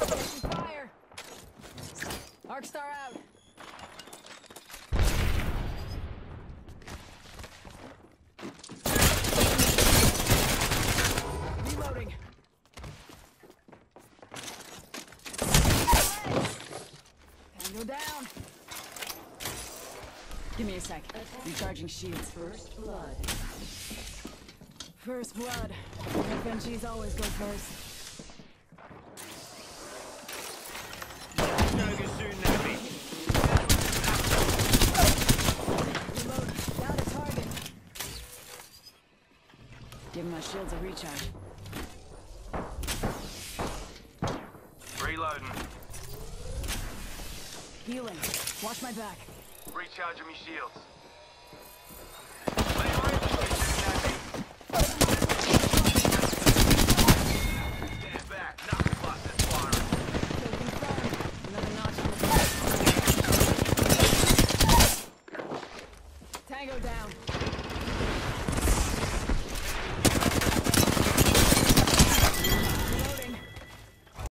Fire! Arcstar out! Reloading! Tango down! Give me a sec. Recharging shields. First blood. First blood. Back always go first. Give my shields a recharge. Reloading. Healing. Watch my back. Recharging my shields. Tango down.